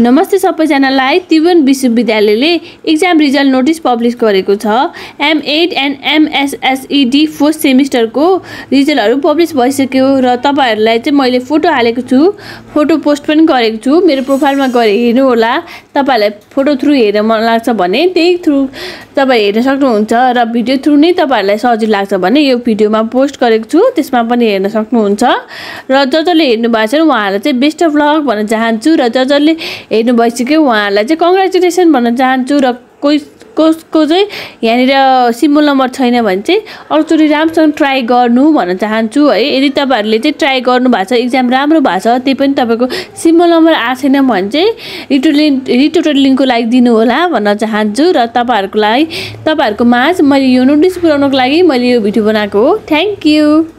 नमस्ते सबैजनालाई त्रिभुवन विश्वविद्यालयले इक्जाम रिजल्ट नोटिस पब्लिस गरेको छ। M Ed and MSSED fourth सेमिस्टरको रिजल्टहरू पब्लिस भइसक्यो र तपाईँहरूलाई चाहिँ मैले फोटो हालेको छु। फोटो पोस्ट पनि गरेको छु। मेरो प्रोफाइलमा गएर हेर्नु होला तपाईँहरूलाई फोटो थ्रु हेर्न मन लाग्छ भने त्यही थ्रु तपाईँ हेर्न सक्नुहुन्छ र भिडियो थ्रु नै तपाईँहरूलाई सजिलो लाग्छ भने यो भिडियोमा पोस्ट गरेको छु त्यसमा पनि हेर्न सक्नुहुन्छ। र ज जसले हेर्नु भएको छ उहाँहरूलाई चाहिँ बेस्ट अफ लक भन्न चाहन्छु। र ज जसले हेर्नु भइसक्यो उहाँहरूलाई चाहिँ कङ्ग्रेचुलेसन भन्न चाहन्छु। र कोही कसको चाहिँ यहाँनिर सिम्बल नम्बर छैन भने चाहिँ अर्कोचोटि राम्रोसँग ट्राई गर्नु भन्न चाहन्छु है। यदि तपाईँहरूले चाहिँ ट्राई गर्नु भएको छ इक्जाम राम्रो भएको छ त्यही पनि तपाईँको सिम्बल नम्बर आएको छैन भने चाहिँ रिटोलिङ रिटोटल लिङ्कको लागि दिनु होला भन्न चाहन्छु र तपाईँहरूको लागि तपाईँहरूको माझ मैले यो नोटिस पुऱ्याउनुको लागि मैले यो भिडियो बनाएको हो। Thank you